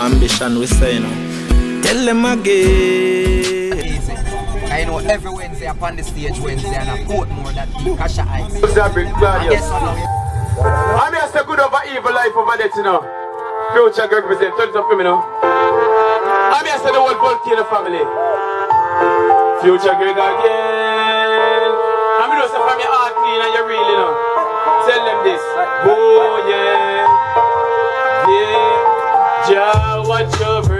ambition we say, you know. Tell them again. Easy. I know every Wednesday upon the stage Wednesday and I quote more than Kasha Ice. What's up, big Claudius? Yes, I know. I'm here to good over evil life over there, you know. Future Greg present, turn it up for me now. I'm here to the whole volcano family. Future Greg again. I'm here to from your heart clean and you really know. Tell them this. Oh yeah. Yeah. Jah watch over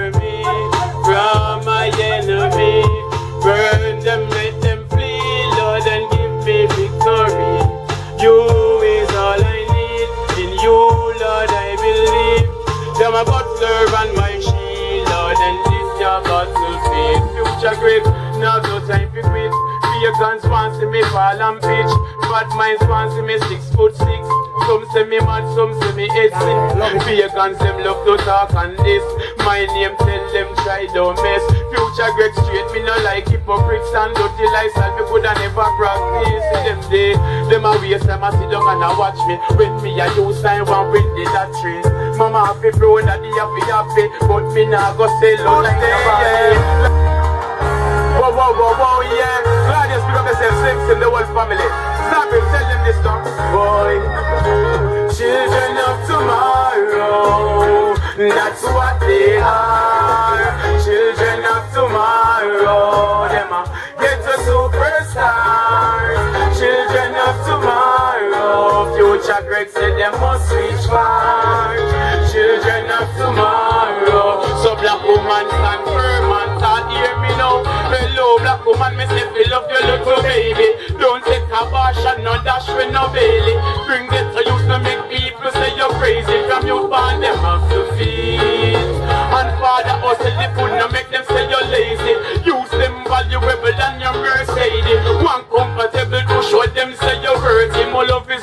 Pagans want see me fall and pitch. Bad minds want see me six foot six. Some say me mad, some say me head sick. Pagans them love to talk on this. My name tell them try don't mess. Future great straight, me no like hypocrites and dirty lies. And me coulda never practice. See them day, them a waste time a sit down and a watch me. When me a use time one with the lottery. Mama happy, bro, daddy happy, happy. But me nah go sell out like yeah. Whoa, whoa, whoa, whoa, yeah. Gladius, pick up yourself, Slims in the whole family. Stop it, tell them this song. Boy, children of tomorrow, that's what they are. Children of tomorrow, them are get a superstar. Children of tomorrow, future Greg said they must reach far. Woman stand firm and start hear me now. Hello, black woman, me say feel love your little baby. Don't take a bash and no dash with no belly. Bring it to use to make people say you're crazy. From you born them have to feed. And father oh, hustle the food, no make them say you're lazy. Use them valuable and your Mercedes. One comfortable to show them say you're worthy. More love is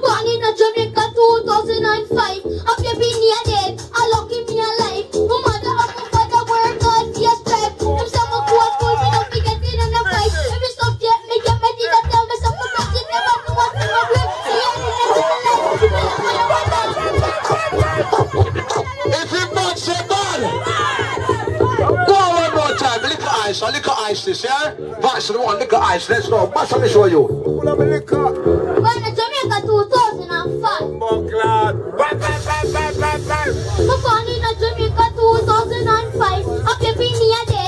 ice, a little ice this, yeah? Vice the one, lick ice. Let's go. What's me show you? Born in Jamaica 2005. I'm born in a Jamaica 2005. Up your near dead.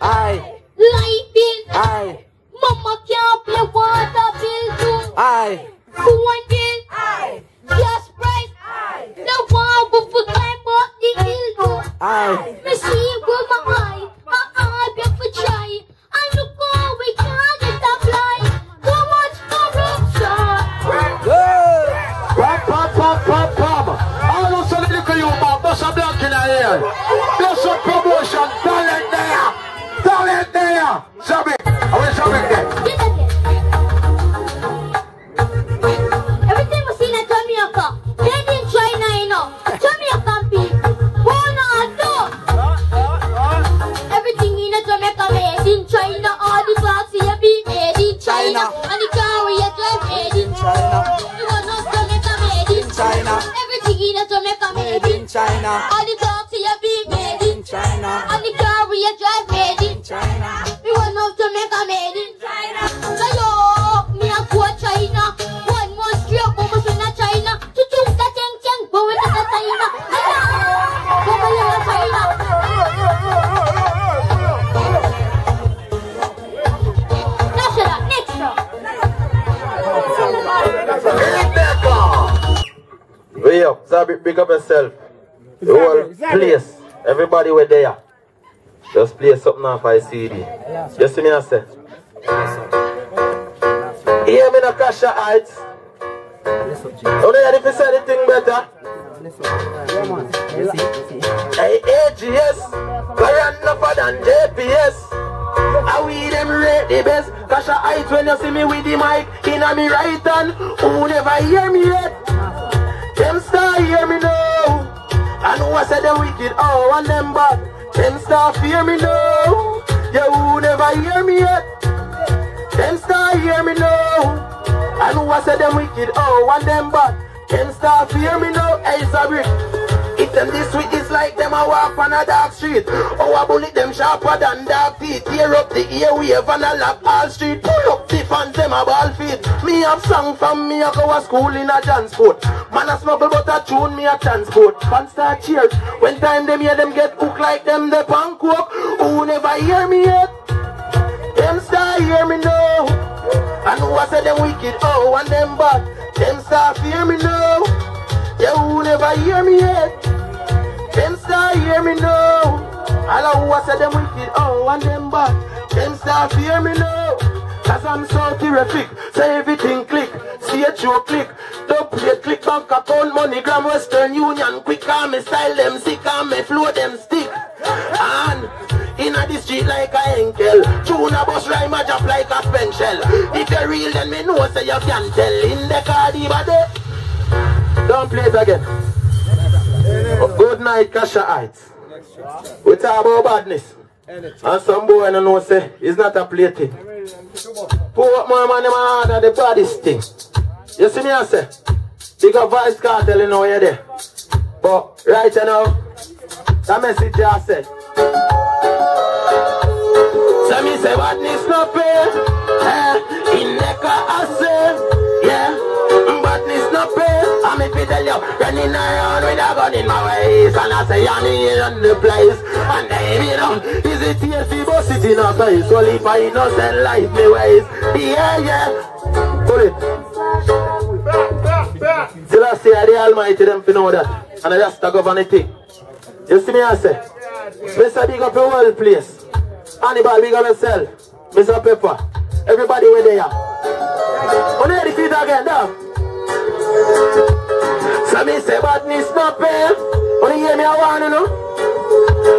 School China. All the clothes here be made in China. And the car we are drive made in China. we want no Jamaica made in China. So yo, me a go China. One more straight, but we in China. To to ka cheng cheng, but we not China. Aya, but we in China. Now shut up. Next show. Way up, Zabrick, big up yourself. The whole place, everybody were there. Just play something off I CD. You see me I say? Hear me in the Kasha Heights? Hear if you say anything better? Hey, AGS, Variant tougher than JPS. I we them rate the best. Kasha Heights when you see me with the mic in a me right hand. Who never hear me yet? Them star hear me now. And who said them wicked, oh, and them bad. Them star fear me now. You who never hear me yet. Them star hear me now. And who said them wicked, oh, and them bad. Them star fear me now. Hey, sorry. If them this sweet is like them a walk on a dark street. Oh, a bullet them sharper than dark teeth. Tear up the airwave and a lock all street. Pull up the fans them a ball feet. Me have song from me a go a school in a transport. Man a smuggle but a tune me a transport. Fans start cheer. When time them hear them get hooked like them the punk walk. Who never hear me yet? Them start hear me now. And who I say them wicked, oh, and them bad. Them start fear me now. Yeah, will never hear me yet? Them start hear me now. All who I say them wicked, oh, and them bad. Them start fear me now. Cause I'm so terrific. Say everything click. See a show click. Don't play click bank account money gram Western Union quick and me style them sick and me flow them stick. And in a the street like a enkel. Tune a bus rhyme a drop like a pen shell. If you're real then me know say you can tell. In the car the body. Don't play it again. Good night, Kasha Heights. We talk about badness. And some boy no know say it's not a play thing. More money man order the baddest thing. You see me I say? Big up voice cartel you know you're there. But right now, that message I said. So me say badness no pay. Eh, in car I say, tell you, running around with a gun in my waist. And I say, I'm in the place. And they you know, is it TFC bus sitting face? Well, if I innocent life me ways. Yeah, yeah. Pull it. Till I say the Almighty them to know that. And I just to govern the thing. You see me I say? Mr. Big up your whole place. Hannibal, up yourself. Mr. Pepper. Everybody were there. On the feet again, now. So me say badness no pay. When you hear me, I want to know.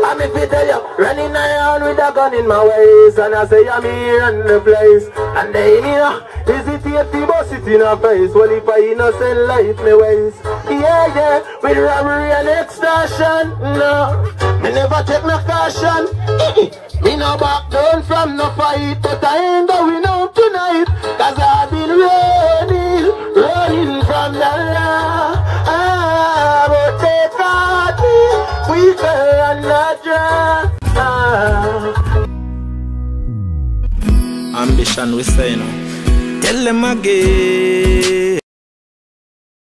I'm if you tell you, running around with a gun in my waist, and I say I'm here in the place, and they me ah, know, is it the bus it in a face? Well, if I innocent life me waste, yeah, yeah, with robbery and extortion, no, me never take no caution, eh, eh. me no back down from no fight, but I ain't going out tonight, cause I've been running, ambition we say, no. Tell them again.